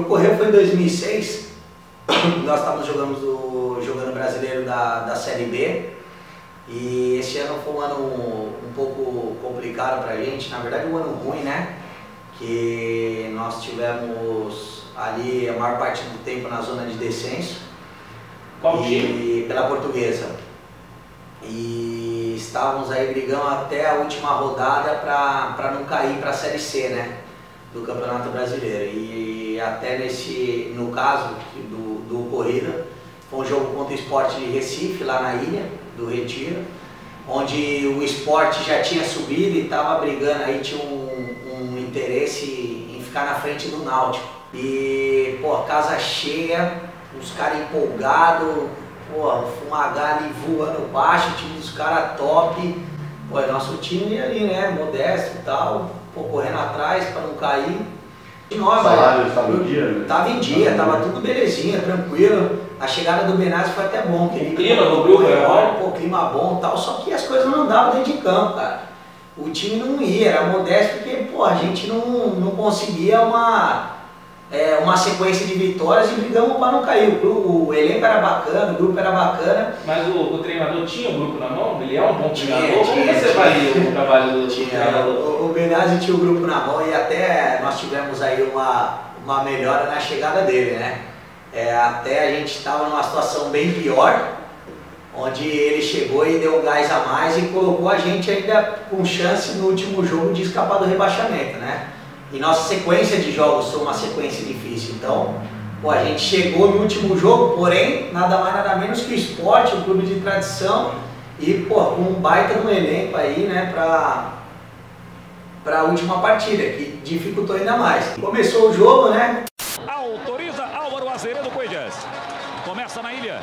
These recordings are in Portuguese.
O que ocorreu foi em 2006, nós estávamos jogando o jogando brasileiro da, da Série B e esse ano foi um ano um pouco complicado pra gente, na verdade um ano ruim, né? Que nós tivemos ali a maior parte do tempo na zona de descenso. Qual e, time? Pela portuguesa. E estávamos aí brigando até a última rodada para não cair para a Série C, né? Do Campeonato Brasileiro. E até nesse, no caso do, do Corrida, foi um jogo contra o Esporte de Recife, lá na ilha do Retiro, onde o esporte já tinha subido e estava brigando aí, tinha um, um interesse em ficar na frente do Náutico. E, pô, casa cheia, os caras empolgados, pô, fumagar ali voando baixo, time dos caras top. Pô, é nosso time ali, né, modesto e tal, pô, correndo atrás para não cair. E nós, Salário estava em dia, né? Tava em dia, tava tudo belezinha, tranquilo. A chegada do Benazzi foi até bom, que ele O clima do grupo era bom? pô, clima bom e tal, só que as coisas não andavam dentro de campo, cara. O time não ia, era modesto porque, pô, a gente não, não conseguia uma, é, uma sequência de vitórias e brigamos para não cair. O, grupo, o elenco era bacana, o grupo era bacana. Mas o, o treinador tinha o grupo na mão? Ele é um bom Tinha, treinador? Como tinha, você tinha. avalia o trabalho do Tinha, treinador? o, o Benazzi tinha o grupo na mão e até nós tivemos aí uma, uma melhora na chegada dele, né? É, até a gente estava numa situação bem pior, onde ele chegou e deu um gás a mais e colocou a gente ainda com chance no último jogo de escapar do rebaixamento, né? E nossa sequência de jogos foi uma sequência difícil, então pô, a gente chegou no último jogo, porém nada mais nada menos que o esporte, um clube de tradição e pô, com um baita no elenco aí, né, pra, pra última partida, que dificultou ainda mais. Começou o jogo, né? Autoriza Álvaro Azeredo Coelhas. Começa na ilha.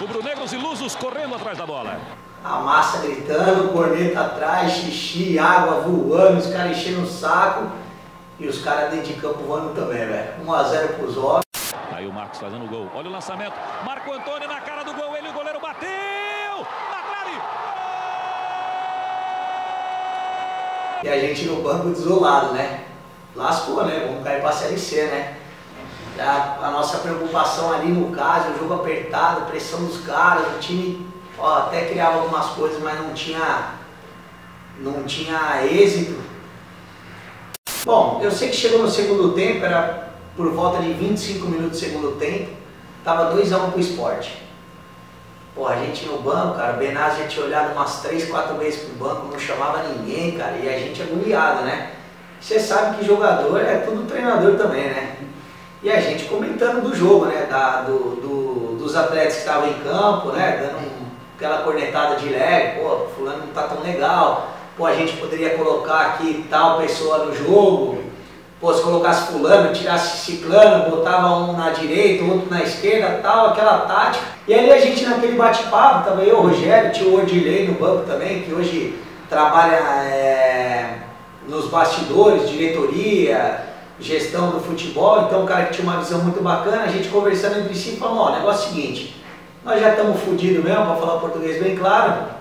Rubro-negros e lusos correndo atrás da bola. A massa gritando, corneta atrás, xixi, água voando, os caras enchendo o saco e os caras dentro de campo voando também, velho. 1x0 pros homens. Aí o Marcos fazendo o gol. Olha o lançamento. Marco Antônio na cara do gol. Ele, o goleiro bateu. Na trave. E a gente no banco desolado, né? Lascou, né? Vamos cair pra Série C, né? A, a nossa preocupação ali no caso, o jogo apertado, pressão dos caras, o time ó, até criava algumas coisas, mas não tinha, não tinha êxito. Bom, eu sei que chegou no segundo tempo, era por volta de 25 minutos do segundo tempo, tava 2x1 pro esporte. Pô, a gente no banco, cara, o Benazzi já tinha olhado umas 3, 4 vezes pro banco, não chamava ninguém, cara, e a gente agoniado, né? Você sabe que jogador é tudo treinador também, né? E a gente comentando do jogo, né? Da, do, do- dos atletas que estavam em campo, né? Dando um- aquela cornetada de leve, pô, fulano não tá tão legal, pô, a gente poderia colocar aqui tal pessoa no jogo, pô, se colocasse fulano, tirasse ciclano, botava um na direita, outro na esquerda, tal, aquela tática. E ali a gente naquele bate-papo, tava eu, o Rogério, tinha o Odilei no banco também, que hoje trabalha é, nos bastidores, diretoria, gestão do futebol, então um cara que tinha uma visão muito bacana, a gente conversando entre si, falou, ó, o negócio é o seguinte, nós já estamos fodidos mesmo, para falar português bem claro,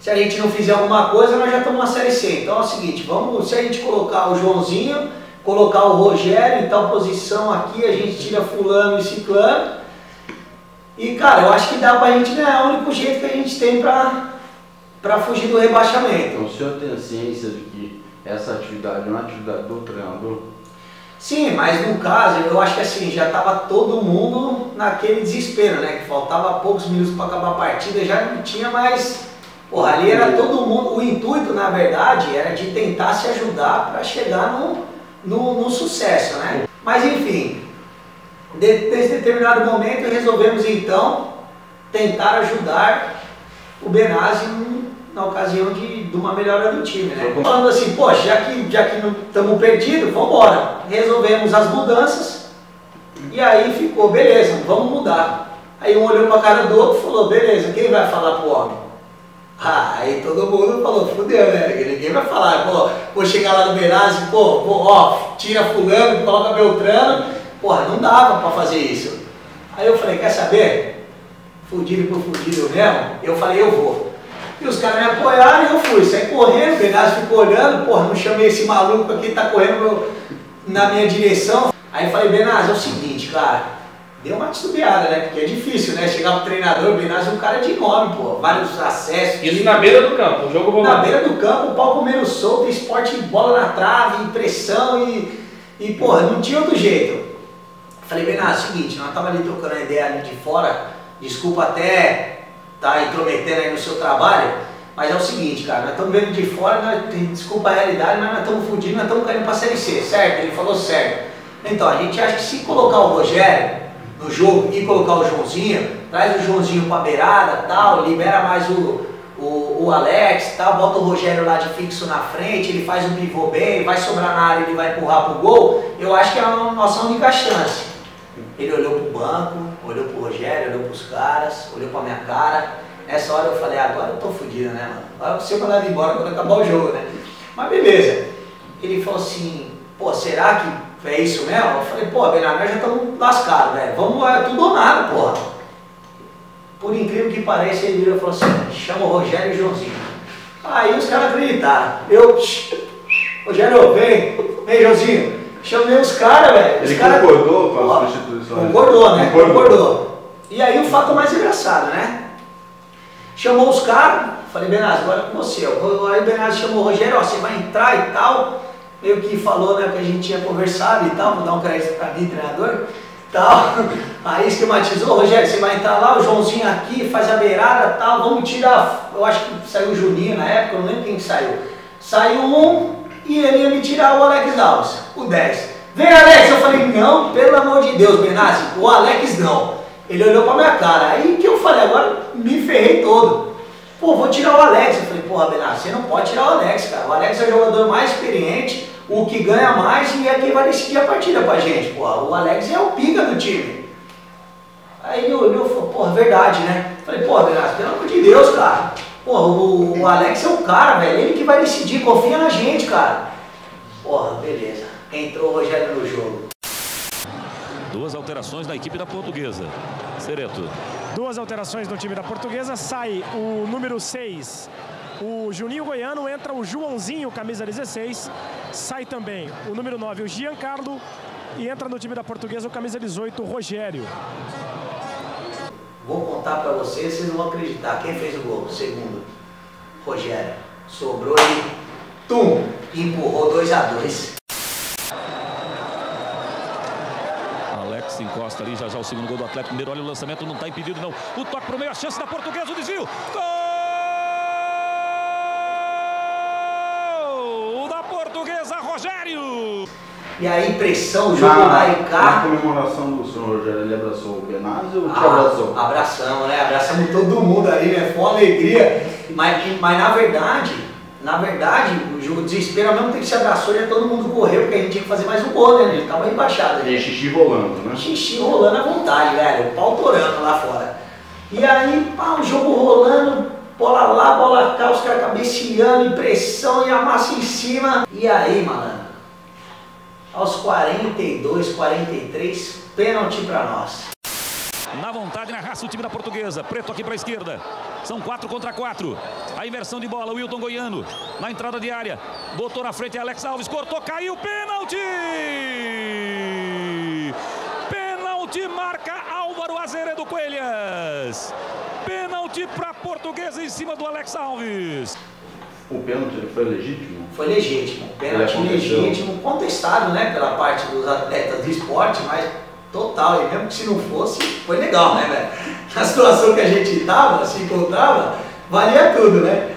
se a gente não fizer alguma coisa, nós já estamos na Série C. Então é o seguinte, vamos, se a gente colocar o Joãozinho, colocar o Rogério em tal posição aqui, a gente tira fulano e ciclano. E cara, eu acho que dá pra gente ganhar, é o único jeito que a gente tem pra, pra fugir do rebaixamento. Então o senhor tem ciência de que essa atividade é uma atividade do treinador? Sim, mas no caso, eu acho que assim, já estava todo mundo naquele desespero, né? Que faltava poucos minutos para acabar a partida, já não tinha mais. Porra, ali era todo mundo. O intuito, na verdade, era de tentar se ajudar para chegar no, no, no sucesso, né? Mas enfim, de, nesse determinado momento resolvemos então tentar ajudar o Benazzi na ocasião de, de uma melhora do time, né? Falando assim, poxa, já que, já que não estamos perdidos, vamos embora. Resolvemos as mudanças e aí ficou, beleza, vamos mudar. Aí um olhou para a cara do outro e falou, beleza, quem vai falar pro homem? Ah, aí todo mundo falou, fudeu, né? Ninguém vai falar, pô, vou chegar lá no Benazzi, pô, pô, ó, tira fulano, coloca Beltrano. Porra, não dava para fazer isso. Aí eu falei, quer saber? Fudido por fudido mesmo, eu falei, eu vou. E os caras me apoiaram e eu fui. Saí correndo, o Benazzi ficou olhando, porra, não chamei esse maluco aqui, tá correndo meu- na minha direção. Aí eu falei, Benaz, é o seguinte, cara, deu uma titubeada, né? Porque é difícil, né? Chegar pro treinador, o Benaz é um cara de nome, pô. Vários acessos. Isso na beira do campo, o jogo rolando. Na beira do campo, o pau comendo solto, esporte bola na trave, pressão e, e porra, não tinha outro jeito. Falei, Benaz, é o seguinte, nós tava ali trocando a ideia ali de fora, desculpa até tá intrometendo aí no seu trabalho, mas é o seguinte, cara, nós estamos vendo de fora, nós, desculpa a realidade, mas nós estamos fudidos, nós estamos caindo pra Série C, certo? Ele falou certo. Então, a gente acha que se colocar o Rogério no jogo e colocar o Joãozinho, traz o Joãozinho pra beirada tal, libera mais o, o, o Alex tal, bota o Rogério lá de fixo na frente, ele faz o pivô bem, vai sobrar na área, ele vai empurrar pro gol, eu acho que é a nossa única chance. Ele olhou pro banco, olhou pro Rogério, olhou pros caras, olhou pra minha cara. Nessa hora eu falei, agora eu tô fudido, né, mano? Agora você mandar embora quando acabar o jogo, né? Mas beleza. Ele falou assim, pô, será que é isso mesmo? Eu falei, pô, Bernardo, nós já estamos lascados, velho. Vamos, é tudo ou nada, porra. Por incrível que pareça, ele virou e falou assim, chama o Rogério e o Joãozinho. Aí os caras acreditaram. Eu, Rogério, vem, vem, Joãozinho. Chamei os caras, velho. Ele cara, concordou com as substituições? Concordou, né? Concordou. Concordou. E aí o fato mais engraçado, né? Chamou os caras, falei, Benazzi, agora é com você. Aí o Benazzi chamou o Rogério, ó, você vai entrar e tal. Meio que falou, né, que a gente tinha conversado e tal, vou dar um crédito pra mim, treinador. Tal. Aí esquematizou, Rogério, você vai entrar lá, o Joãozinho aqui, faz a beirada tal, vamos tirar. Eu acho que saiu o Juninho na época, eu não lembro quem saiu. Saiu um e ele ia me tirar o Alex Alves, o 10. Vem Alex, eu falei, não, pelo amor de Deus, Benazzi, o Alex não. Ele olhou pra minha cara. Aí que eu falei, agora me ferrei todo. Pô, vou tirar o Alex. Eu falei, porra, Benazzi, você não pode tirar o Alex, cara. O Alex é o jogador mais experiente, o que ganha mais e é quem vai decidir a partida pra gente. Pô, o Alex é o pica do time. Aí ele olhou e falou, porra, verdade, né? Eu falei, porra, Benazzi, pelo amor de Deus, cara. Porra, o, o Alex é o cara, velho. Ele que vai decidir, confia na gente, cara. Porra, beleza. Entrou o Rogério no jogo. Duas alterações na equipe da portuguesa. Cereto. Duas alterações no time da portuguesa. Sai o número 6, o Juninho Goiano. Entra o Joãozinho, camisa 16. Sai também o número 9, o Giancarlo. E entra no time da portuguesa o camisa 18, o Rogério. Vou contar pra vocês, vocês não vão acreditar. Quem fez o gol? Segundo, Rogério. Sobrou e tum! Empurrou 2 a 2 Alex encosta ali, já já o segundo gol do Atlético Mineiro. Olha o lançamento, não está impedido não. O toque pro meio, a chance da portuguesa, o desvio. Gol Rogério. E aí, pressão, o jogo Na, lá e na cá. comemoração do senhor Rogério, ele abraçou o Benazzi ou te Ah, abraçou? abraçamos, né? Abraçamos todo mundo aí, né? Foi uma alegria. Mas, mas na verdade, na verdade, o jogo de desespero, ao mesmo tempo que se abraçou, já todo mundo correu, porque a gente tinha que fazer mais um gol, né? A gente tava rebaixado. E xixi rolando, né? Xixi rolando à vontade, velho. O pau torando lá fora. E aí, pá, o jogo rolando, bola lá, bola cá, os caras cabeceando, pressão e a massa em cima. E aí, malandro? Aos 42, 43, pênalti pra nós. Na vontade, na raça, o time da portuguesa. Preto aqui para a esquerda. São quatro contra quatro. A inversão de bola, Wilton Goiano. Na entrada de área. Botou na frente Alex Alves. Cortou, caiu. Pênalti! Pênalti marca Álvaro Azeredo Coelhas. Pênalti para portuguesa em cima do Alex Alves. O pênalti foi legítimo? Foi legítimo, pênalti legítimo, contestado, né, pela parte dos atletas do esporte, mas total, e mesmo que se não fosse, foi legal, né, velho? Na situação que a gente tava, se encontrava, valia tudo, né?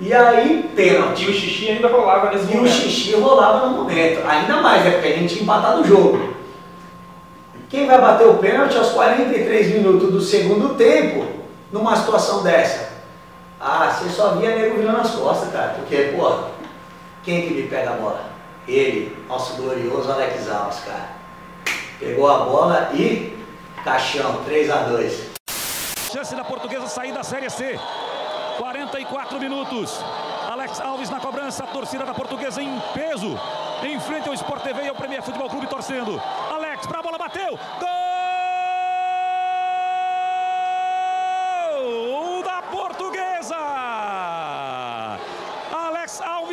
E aí, pênalti. E o xixi ainda rolava nesse E o momento. xixi rolava no momento, ainda mais, né, porque a gente tinha empatado o jogo. Quem vai bater o pênalti aos 43 minutos do segundo tempo, numa situação dessa? Ah, você só via nego virando as costas, cara, porque, pô, quem que me pega a bola? Ele, nosso glorioso Alex Alves, cara. Pegou a bola e caixão, 3 a 2 Chance da portuguesa sair da Série C. 44 minutos. Alex Alves na cobrança, a torcida da portuguesa em peso. Em frente ao Sport TV e ao Premier Futebol Clube torcendo. Alex pra bola, bateu. Gol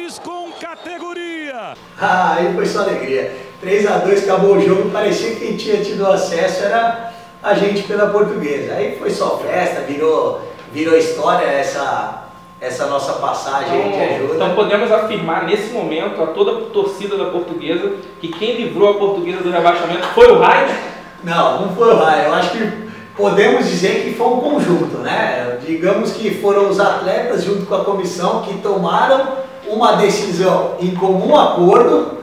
Alves com categoria. Ah, aí foi só alegria. 3 a 2 acabou o jogo, parecia que quem tinha tido acesso era a gente pela portuguesa. Aí foi só festa, virou, virou história essa, essa nossa passagem aí de ajuda. Então podemos afirmar nesse momento a toda a torcida da portuguesa que quem livrou a portuguesa do rebaixamento foi o Raio. Não, não foi o Raio. Eu acho que podemos dizer que foi um conjunto, né? Digamos que foram os atletas junto com a comissão que tomaram uma decisão em comum acordo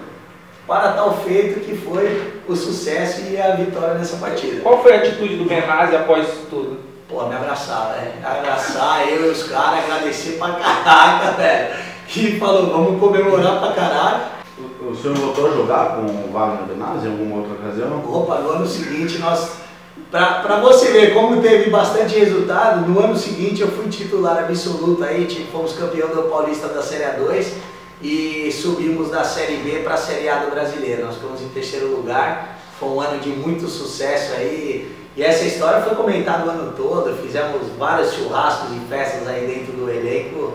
para tal feito que foi o sucesso e a vitória nessa partida. Qual foi a atitude do Benazzi após isso tudo? Pô, me abraçar, né? Abraçar eu e os caras, agradecer pra caraca, velho. Que falou, vamos comemorar pra caraca. O, o senhor voltou a jogar com o Wagner Benazzi em alguma outra ocasião? Opa, no ano seguinte nós. Pra você ver como teve bastante resultado, no ano seguinte eu fui titular absoluto aí, tipo, fomos campeão do Paulista da Série A2 e subimos da Série B para a Série A do Brasileiro. Nós ficamos em terceiro lugar, foi um ano de muito sucesso aí. E essa história foi comentada o ano todo, fizemos vários churrascos e festas aí dentro do elenco.